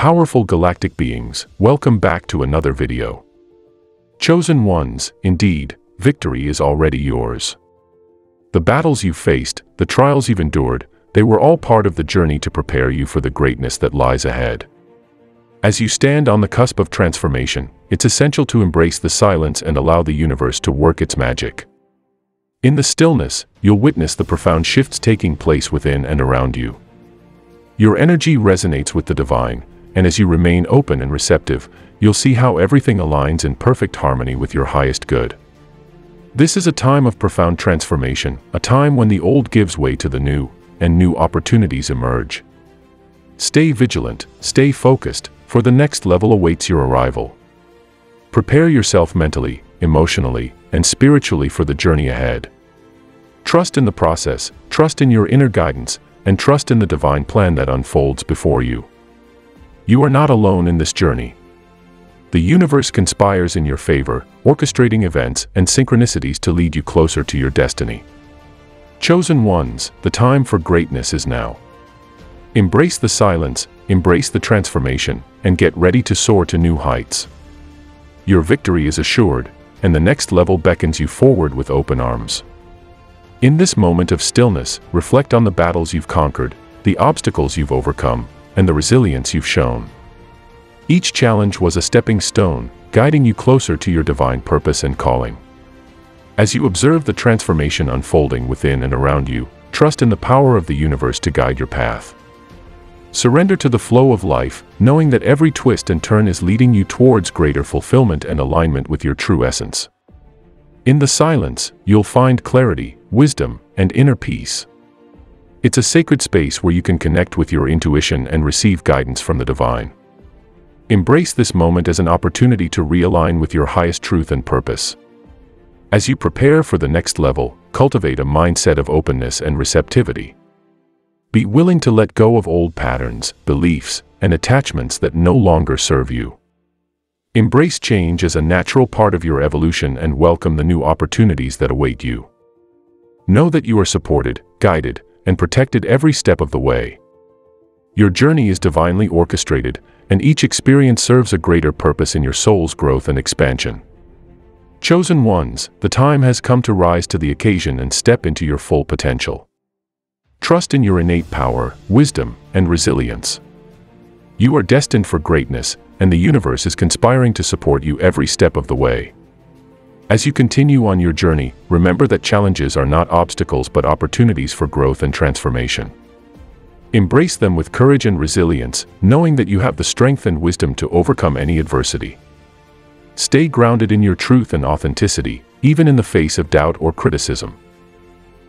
Powerful galactic beings, welcome back to another video. Chosen ones, indeed, victory is already yours. The battles you've faced, the trials you've endured, they were all part of the journey to prepare you for the greatness that lies ahead. As you stand on the cusp of transformation, it's essential to embrace the silence and allow the universe to work its magic. In the stillness, you'll witness the profound shifts taking place within and around you. Your energy resonates with the divine, and as you remain open and receptive, you'll see how everything aligns in perfect harmony with your highest good. This is a time of profound transformation, a time when the old gives way to the new, and new opportunities emerge. Stay vigilant, stay focused, for the next level awaits your arrival. Prepare yourself mentally, emotionally, and spiritually for the journey ahead. Trust in the process, trust in your inner guidance, and trust in the divine plan that unfolds before you. You are not alone in this journey. The universe conspires in your favor, orchestrating events and synchronicities to lead you closer to your destiny. Chosen ones, the time for greatness is now. Embrace the silence, embrace the transformation, and get ready to soar to new heights. Your victory is assured, and the next level beckons you forward with open arms. In this moment of stillness, reflect on the battles you've conquered, the obstacles you've overcome, and the resilience you've shown. Each challenge was a stepping stone, guiding you closer to your divine purpose and calling. As you observe the transformation unfolding within and around you, trust in the power of the universe to guide your path. Surrender to the flow of life, knowing that every twist and turn is leading you towards greater fulfillment and alignment with your true essence. In the silence, you'll find clarity, wisdom, and inner peace. It's a sacred space where you can connect with your intuition and receive guidance from the divine. Embrace this moment as an opportunity to realign with your highest truth and purpose. As you prepare for the next level, cultivate a mindset of openness and receptivity. Be willing to let go of old patterns, beliefs, and attachments that no longer serve you. Embrace change as a natural part of your evolution and welcome the new opportunities that await you. Know that you are supported, guided, and protected every step of the way. Your journey is divinely orchestrated, and each experience serves a greater purpose in your soul's growth and expansion. Chosen ones, the time has come to rise to the occasion and step into your full potential. Trust in your innate power, wisdom, and resilience. You are destined for greatness, and the universe is conspiring to support you every step of the way. As you continue on your journey, remember that challenges are not obstacles but opportunities for growth and transformation. Embrace them with courage and resilience, knowing that you have the strength and wisdom to overcome any adversity. Stay grounded in your truth and authenticity, even in the face of doubt or criticism.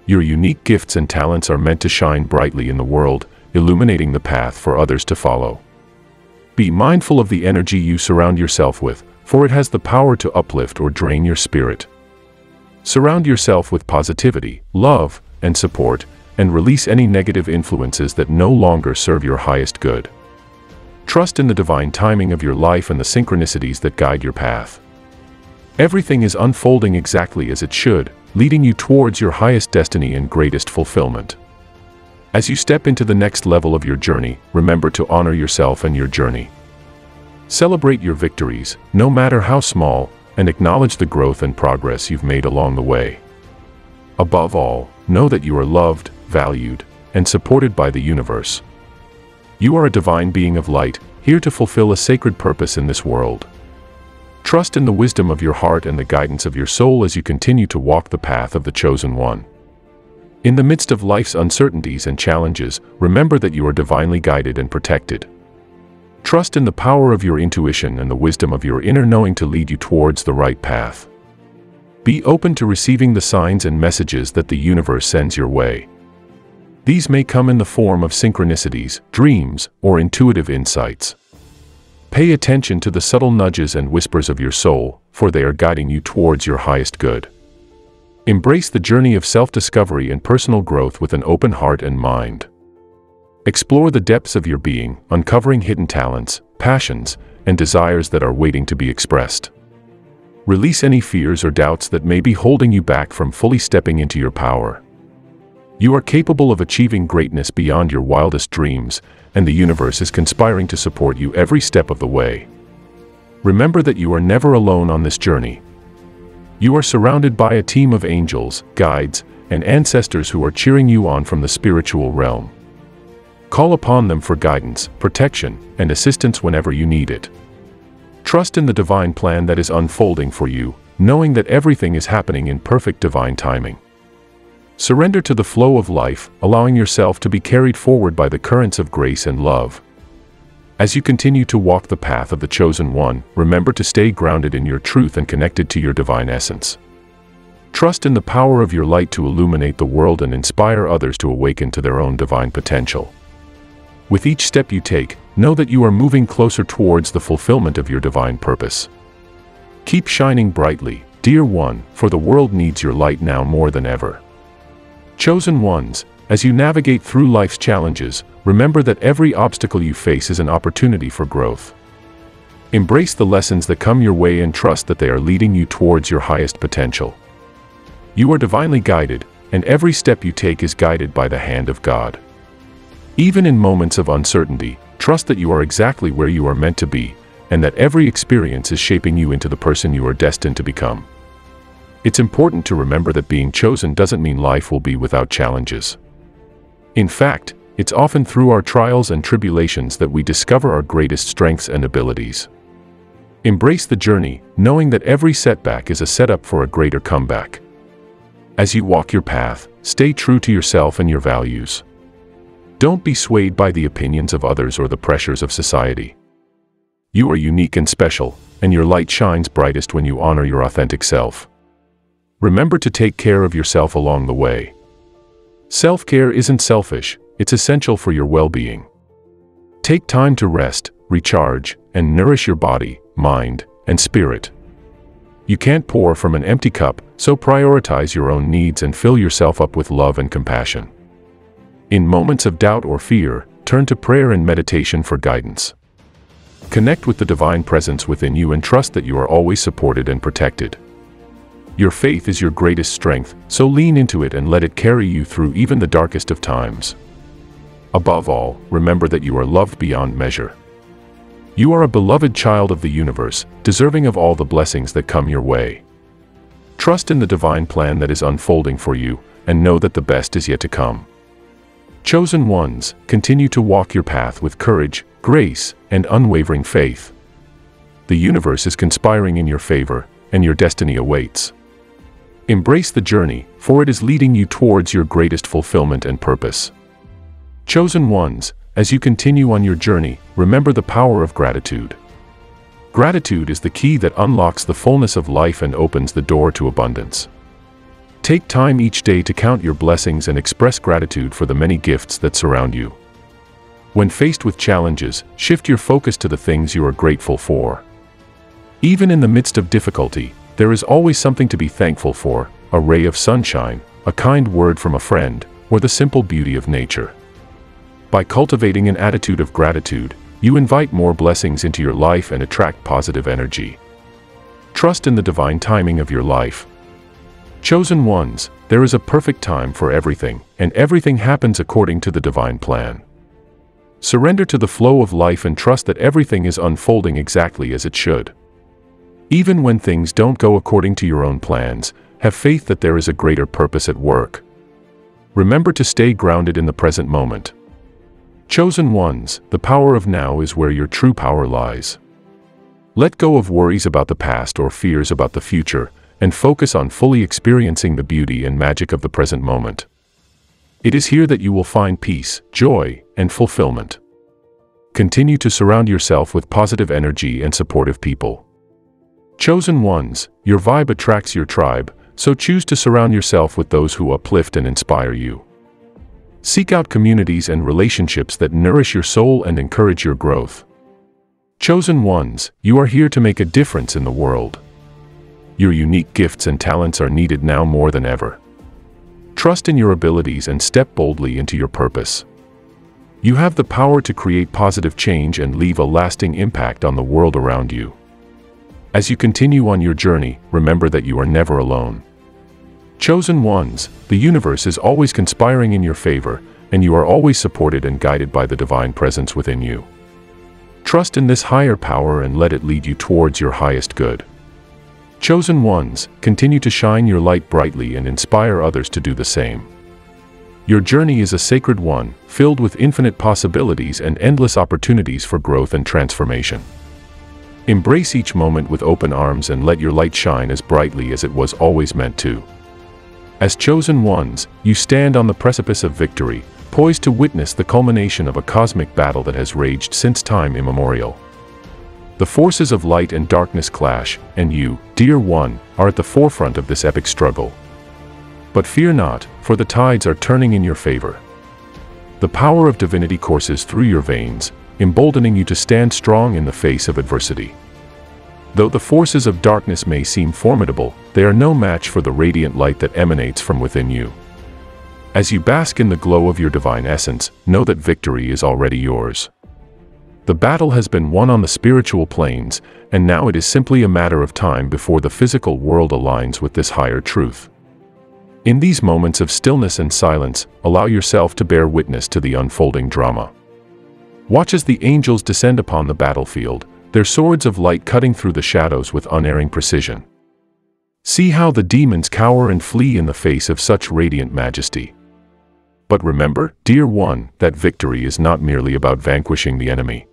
Your unique gifts and talents are meant to shine brightly in the world, illuminating the path for others to follow. Be mindful of the energy you surround yourself with, for it has the power to uplift or drain your spirit. Surround yourself with positivity, love, and support, and release any negative influences that no longer serve your highest good. Trust in the divine timing of your life and the synchronicities that guide your path. Everything is unfolding exactly as it should, leading you towards your highest destiny and greatest fulfillment. As you step into the next level of your journey, remember to honor yourself and your journey. Celebrate your victories, no matter how small, and acknowledge the growth and progress you've made along the way. Above all, know that you are loved, valued, and supported by the universe. You are a divine being of light, here to fulfill a sacred purpose in this world. Trust in the wisdom of your heart and the guidance of your soul as you continue to walk the path of the chosen one. In the midst of life's uncertainties and challenges, remember that you are divinely guided and protected. Trust in the power of your intuition and the wisdom of your inner knowing to lead you towards the right path. Be open to receiving the signs and messages that the universe sends your way. These may come in the form of synchronicities, dreams, or intuitive insights. Pay attention to the subtle nudges and whispers of your soul, for they are guiding you towards your highest good. Embrace the journey of self-discovery and personal growth with an open heart and mind. Explore the depths of your being, uncovering hidden talents, passions, and desires that are waiting to be expressed. Release any fears or doubts that may be holding you back from fully stepping into your power. You are capable of achieving greatness beyond your wildest dreams, and the universe is conspiring to support you every step of the way. Remember that you are never alone on this journey. You are surrounded by a team of angels, guides, and ancestors who are cheering you on from the spiritual realm. Call upon them for guidance, protection, and assistance whenever you need it. Trust in the divine plan that is unfolding for you, knowing that everything is happening in perfect divine timing. Surrender to the flow of life, allowing yourself to be carried forward by the currents of grace and love. As you continue to walk the path of the Chosen One, remember to stay grounded in your truth and connected to your divine essence. Trust in the power of your light to illuminate the world and inspire others to awaken to their own divine potential. With each step you take, know that you are moving closer towards the fulfillment of your divine purpose. Keep shining brightly, dear one, for the world needs your light now more than ever. Chosen ones, as you navigate through life's challenges, remember that every obstacle you face is an opportunity for growth. Embrace the lessons that come your way and trust that they are leading you towards your highest potential. You are divinely guided, and every step you take is guided by the hand of God. Even in moments of uncertainty, trust that you are exactly where you are meant to be, and that every experience is shaping you into the person you are destined to become. It's important to remember that being chosen doesn't mean life will be without challenges. In fact, it's often through our trials and tribulations that we discover our greatest strengths and abilities. Embrace the journey, knowing that every setback is a setup for a greater comeback. As you walk your path, stay true to yourself and your values. Don't be swayed by the opinions of others or the pressures of society. You are unique and special, and your light shines brightest when you honor your authentic self. Remember to take care of yourself along the way. Self-care isn't selfish, it's essential for your well-being. Take time to rest, recharge, and nourish your body, mind, and spirit. You can't pour from an empty cup, so prioritize your own needs and fill yourself up with love and compassion. In moments of doubt or fear, turn to prayer and meditation for guidance. Connect with the divine presence within you and trust that you are always supported and protected. Your faith is your greatest strength, so lean into it and let it carry you through even the darkest of times. Above all, remember that you are loved beyond measure. You are a beloved child of the universe, deserving of all the blessings that come your way. Trust in the divine plan that is unfolding for you, and know that the best is yet to come. Chosen ones, continue to walk your path with courage, grace, and unwavering faith. The universe is conspiring in your favor, and your destiny awaits. Embrace the journey, for it is leading you towards your greatest fulfillment and purpose. Chosen ones, as you continue on your journey, remember the power of gratitude. Gratitude is the key that unlocks the fullness of life and opens the door to abundance. Take time each day to count your blessings and express gratitude for the many gifts that surround you. When faced with challenges, shift your focus to the things you are grateful for. Even in the midst of difficulty, there is always something to be thankful for, a ray of sunshine, a kind word from a friend, or the simple beauty of nature. By cultivating an attitude of gratitude, you invite more blessings into your life and attract positive energy. Trust in the divine timing of your life. Chosen ones, there is a perfect time for everything, and everything happens according to the divine plan. Surrender to the flow of life and trust that everything is unfolding exactly as it should. Even when things don't go according to your own plans, have faith that there is a greater purpose at work. Remember to stay grounded in the present moment. Chosen ones, the power of now is where your true power lies. Let go of worries about the past or fears about the future, and focus on fully experiencing the beauty and magic of the present moment. It is here that you will find peace, joy, and fulfillment. Continue to surround yourself with positive energy and supportive people. Chosen ones, your vibe attracts your tribe, so choose to surround yourself with those who uplift and inspire you. Seek out communities and relationships that nourish your soul and encourage your growth. Chosen ones, you are here to make a difference in the world. Your unique gifts and talents are needed now more than ever. Trust in your abilities and step boldly into your purpose. You have the power to create positive change and leave a lasting impact on the world around you. As you continue on your journey, remember that you are never alone. Chosen ones, the universe is always conspiring in your favor, and you are always supported and guided by the divine presence within you. Trust in this higher power and let it lead you towards your highest good. Chosen ones, continue to shine your light brightly and inspire others to do the same. Your journey is a sacred one, filled with infinite possibilities and endless opportunities for growth and transformation. Embrace each moment with open arms and let your light shine as brightly as it was always meant to. As chosen ones, you stand on the precipice of victory, poised to witness the culmination of a cosmic battle that has raged since time immemorial. The forces of light and darkness clash, and you, dear one, are at the forefront of this epic struggle. But fear not, for the tides are turning in your favor. The power of divinity courses through your veins, emboldening you to stand strong in the face of adversity. Though the forces of darkness may seem formidable, they are no match for the radiant light that emanates from within you. As you bask in the glow of your divine essence, know that victory is already yours. The battle has been won on the spiritual planes, and now it is simply a matter of time before the physical world aligns with this higher truth. In these moments of stillness and silence, allow yourself to bear witness to the unfolding drama. Watch as the angels descend upon the battlefield, their swords of light cutting through the shadows with unerring precision. See how the demons cower and flee in the face of such radiant majesty. But remember, dear one, that victory is not merely about vanquishing the enemy.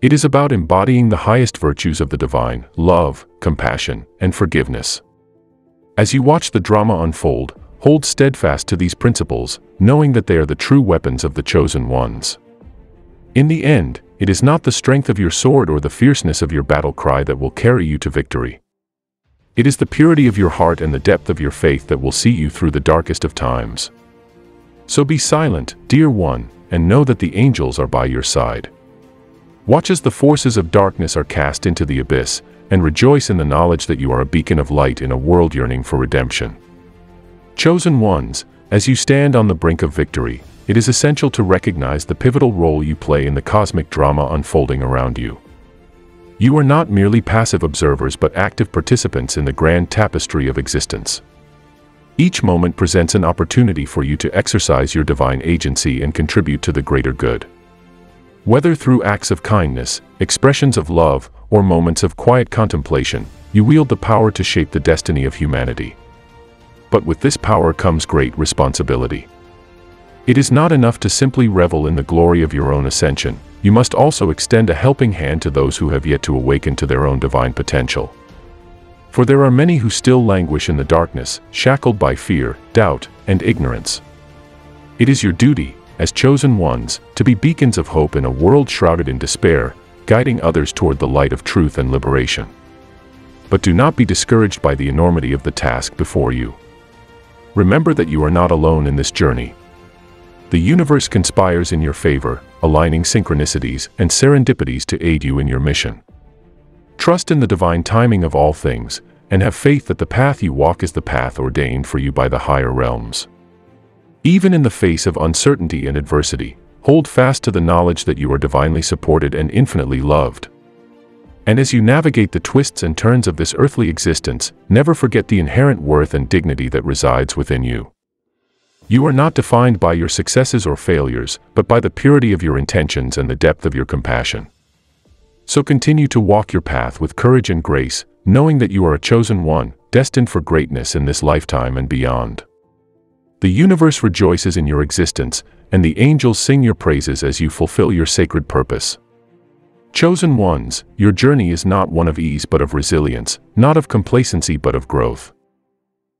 It is about embodying the highest virtues of the divine, love, compassion, and forgiveness. As you watch the drama unfold, hold steadfast to these principles, knowing that they are the true weapons of the chosen ones. In the end, it is not the strength of your sword or the fierceness of your battle cry that will carry you to victory. It is the purity of your heart and the depth of your faith that will see you through the darkest of times. So be silent, dear one, and know that the angels are by your side. Watch as the forces of darkness are cast into the abyss, and rejoice in the knowledge that you are a beacon of light in a world yearning for redemption. Chosen ones, as you stand on the brink of victory, it is essential to recognize the pivotal role you play in the cosmic drama unfolding around you. You are not merely passive observers but active participants in the grand tapestry of existence. Each moment presents an opportunity for you to exercise your divine agency and contribute to the greater good. Whether through acts of kindness, expressions of love, or moments of quiet contemplation, you wield the power to shape the destiny of humanity. But with this power comes great responsibility. It is not enough to simply revel in the glory of your own ascension, you must also extend a helping hand to those who have yet to awaken to their own divine potential. For there are many who still languish in the darkness, shackled by fear, doubt, and ignorance. It is your duty, as chosen ones, to be beacons of hope in a world shrouded in despair, guiding others toward the light of truth and liberation. But do not be discouraged by the enormity of the task before you. Remember that you are not alone in this journey. The universe conspires in your favor, aligning synchronicities and serendipities to aid you in your mission. Trust in the divine timing of all things, and have faith that the path you walk is the path ordained for you by the higher realms. Even in the face of uncertainty and adversity, hold fast to the knowledge that you are divinely supported and infinitely loved. And as you navigate the twists and turns of this earthly existence, never forget the inherent worth and dignity that resides within you. You are not defined by your successes or failures, but by the purity of your intentions and the depth of your compassion. So continue to walk your path with courage and grace, knowing that you are a chosen one, destined for greatness in this lifetime and beyond. The universe rejoices in your existence, and the angels sing your praises as you fulfill your sacred purpose. Chosen ones, your journey is not one of ease but of resilience, not of complacency but of growth.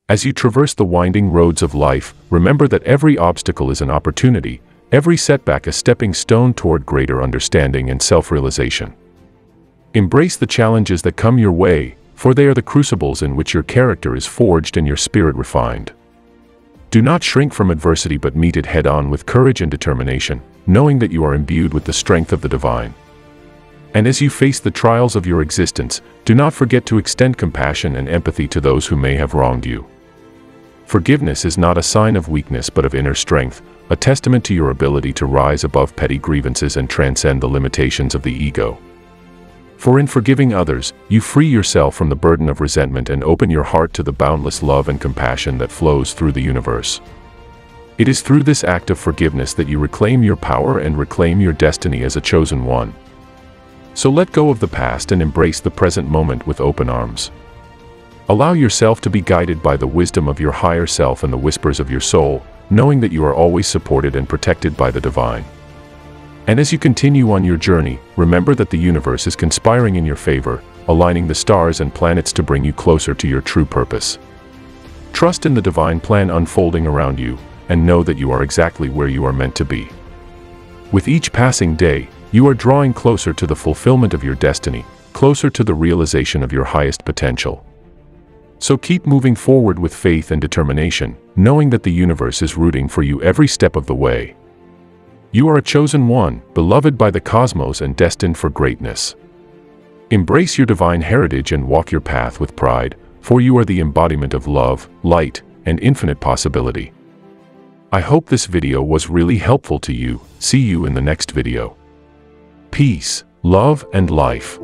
As you traverse the winding roads of life, remember that every obstacle is an opportunity, every setback a stepping stone toward greater understanding and self-realization. Embrace the challenges that come your way, for they are the crucibles in which your character is forged and your spirit refined. Do not shrink from adversity but meet it head-on with courage and determination, knowing that you are imbued with the strength of the divine. And as you face the trials of your existence, do not forget to extend compassion and empathy to those who may have wronged you. Forgiveness is not a sign of weakness but of inner strength, a testament to your ability to rise above petty grievances and transcend the limitations of the ego. For in forgiving others, you free yourself from the burden of resentment and open your heart to the boundless love and compassion that flows through the universe. It is through this act of forgiveness that you reclaim your power and reclaim your destiny as a chosen one. So let go of the past and embrace the present moment with open arms. Allow yourself to be guided by the wisdom of your higher self and the whispers of your soul, knowing that you are always supported and protected by the divine. And as you continue on your journey, remember that the universe is conspiring in your favor, aligning the stars and planets to bring you closer to your true purpose. Trust in the divine plan unfolding around you, and know that you are exactly where you are meant to be. With each passing day, you are drawing closer to the fulfillment of your destiny, closer to the realization of your highest potential. So keep moving forward with faith and determination, knowing that the universe is rooting for you every step of the way. You are a chosen one, beloved by the cosmos and destined for greatness. Embrace your divine heritage and walk your path with pride, for you are the embodiment of love, light, and infinite possibility. I hope this video was really helpful to you. See you in the next video. Peace, love, and life.